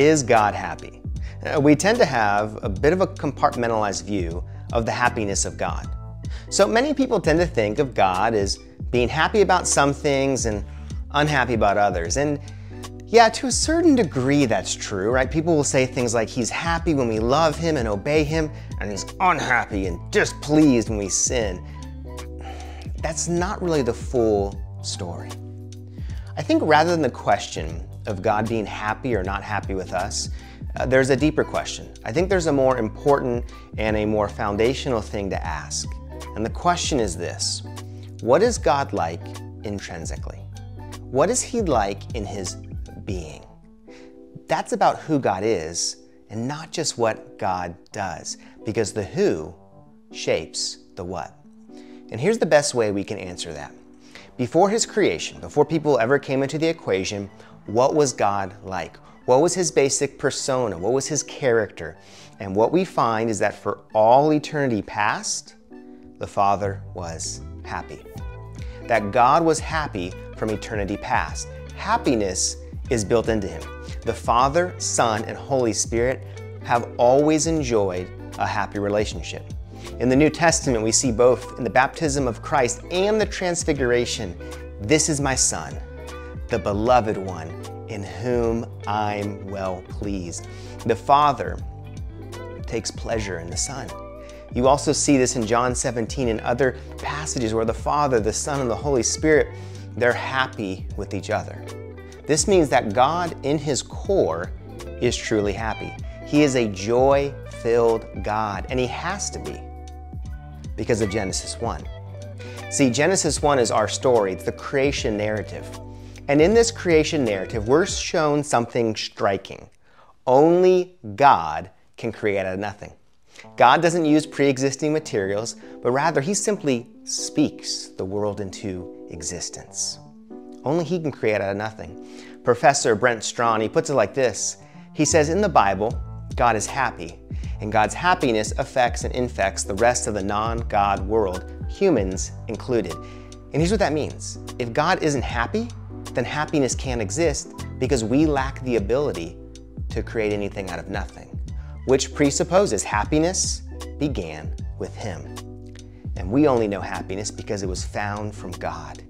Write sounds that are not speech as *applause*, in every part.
Is God happy? Uh, we tend to have a bit of a compartmentalized view of the happiness of God. So many people tend to think of God as being happy about some things and unhappy about others. And yeah, to a certain degree, that's true, right? People will say things like he's happy when we love him and obey him, and he's unhappy and displeased when we sin. That's not really the full story. I think rather than the question of God being happy or not happy with us, uh, there's a deeper question. I think there's a more important and a more foundational thing to ask. And the question is this What is God like intrinsically? What is He like in His being? That's about who God is and not just what God does, because the who shapes the what. And here's the best way we can answer that. Before His creation, before people ever came into the equation, what was God like? What was his basic persona? What was his character? And what we find is that for all eternity past, the Father was happy. That God was happy from eternity past. Happiness is built into him. The Father, Son, and Holy Spirit have always enjoyed a happy relationship. In the New Testament, we see both in the baptism of Christ and the transfiguration, this is my Son, the beloved one in whom I'm well pleased. The Father takes pleasure in the Son. You also see this in John 17 and other passages where the Father, the Son, and the Holy Spirit, they're happy with each other. This means that God, in His core, is truly happy. He is a joy filled God, and He has to be because of Genesis 1. See, Genesis 1 is our story, the creation narrative. And in this creation narrative, we're shown something striking. Only God can create out of nothing. God doesn't use pre existing materials, but rather, He simply speaks the world into existence. Only He can create out of nothing. Professor Brent Strawn, he puts it like this He says, In the Bible, God is happy, and God's happiness affects and infects the rest of the non God world, humans included. And here's what that means if God isn't happy, then happiness can't exist because we lack the ability to create anything out of nothing, which presupposes happiness began with Him. And we only know happiness because it was found from God.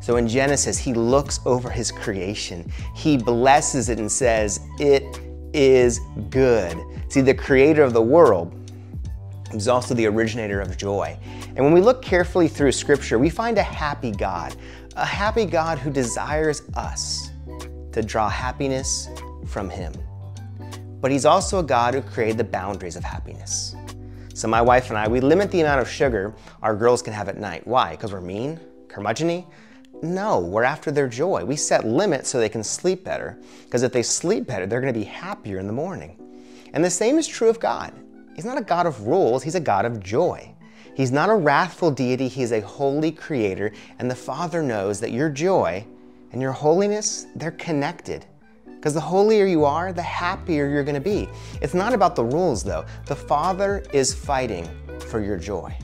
So in Genesis, He looks over His creation, He blesses it and says, It is good. See, the creator of the world is also the originator of joy. And when we look carefully through Scripture, we find a happy God, a happy God who desires us to draw happiness from Him. But He's also a God who created the boundaries of happiness. So, my wife and I, we limit the amount of sugar our girls can have at night. Why? Because we're mean? Curmudgeony? No, we're after their joy. We set limits so they can sleep better. Because if they sleep better, they're going to be happier in the morning. And the same is true of God. He's not a God of rules, He's a God of joy. He's not a wrathful deity, He's a holy creator, and the Father knows that your joy and your holiness, they're connected. Because the holier you are, the happier you're going to be. It's not about the rules, though. The Father is fighting for your joy.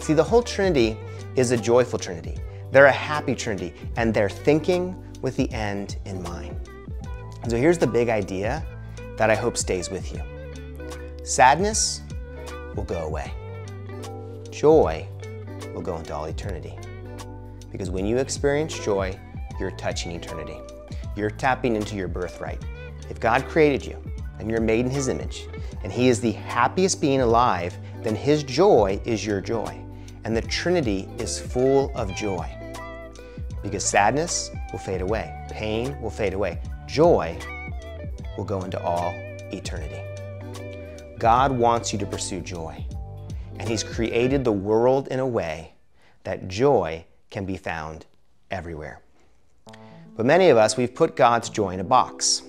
See, the whole Trinity is a joyful Trinity. They're a happy Trinity, and they're thinking with the end in mind. So here's the big idea that I hope stays with you sadness will go away joy will go into all eternity. Because when you experience joy, you're touching eternity. You're tapping into your birthright. If God created you and you're made in His image, and He is the happiest being alive, then His joy is your joy. And the Trinity is full of joy. Because sadness will fade away, pain will fade away, joy will go into all eternity. God wants you to pursue joy and He's created the world in a way that joy can be found everywhere. But many of us, we've put God's joy in a box.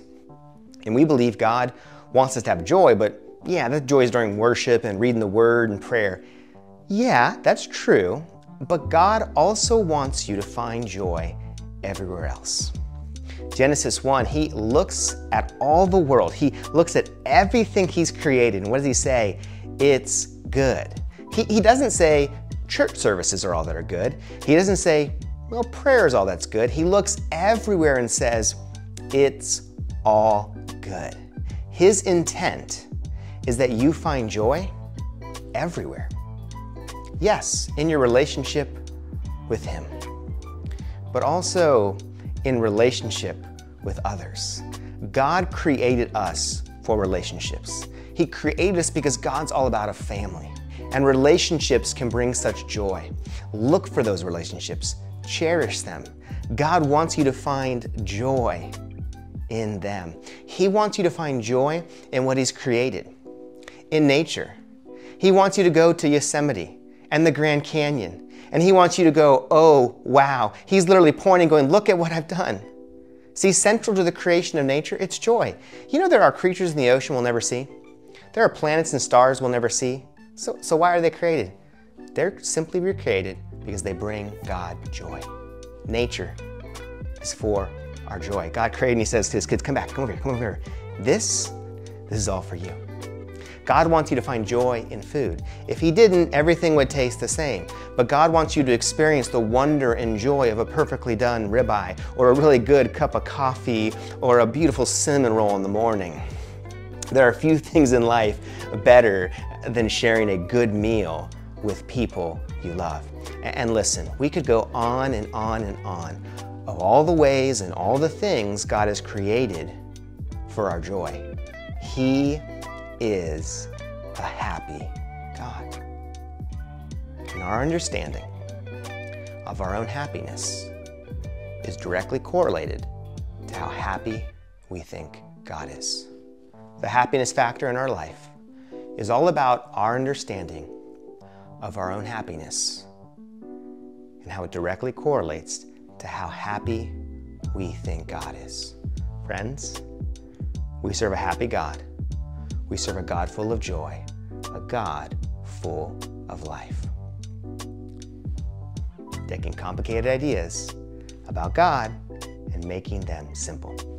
And we believe God wants us to have joy, but yeah, that joy is during worship and reading the Word and prayer. Yeah, that's true, but God also wants you to find joy everywhere else. Genesis 1, he looks at all the world. He looks at everything he's created. And what does he say? It's good. He, he doesn't say church services are all that are good. He doesn't say, well, prayer is all that's good. He looks everywhere and says, it's all good. His intent is that you find joy everywhere. Yes, in your relationship with Him, but also in relationship with others. God created us for relationships. He created us because God's all about a family. And relationships can bring such joy. Look for those relationships, cherish them. God wants you to find joy in them. He wants you to find joy in what He's created, in nature. He wants you to go to Yosemite and the Grand Canyon. And He wants you to go, oh, wow. He's literally pointing, going, look at what I've done. See, central to the creation of nature, it's joy. You know, there are creatures in the ocean we'll never see. There are planets and stars we'll never see. So, so why are they created? They're simply recreated because they bring God joy. Nature is for our joy. God created and He says to His kids, Come back, come over here, come over here. This, this is all for you. God wants you to find joy in food. If He didn't, everything would taste the same. But God wants you to experience the wonder and joy of a perfectly done ribeye, or a really good cup of coffee, or a beautiful cinnamon roll in the morning. There are few *laughs* things in life better than sharing a good meal with people you love. And listen, we could go on and on and on of all the ways and all the things God has created for our joy. He is a happy God. And our understanding of our own happiness is directly correlated to how happy we think God is. The happiness factor in our life is all about our understanding of our own happiness and how it directly correlates to how happy we think God is. Friends, we serve a happy God. We serve a God full of joy, a God full of life. Taking complicated ideas about God and making them simple.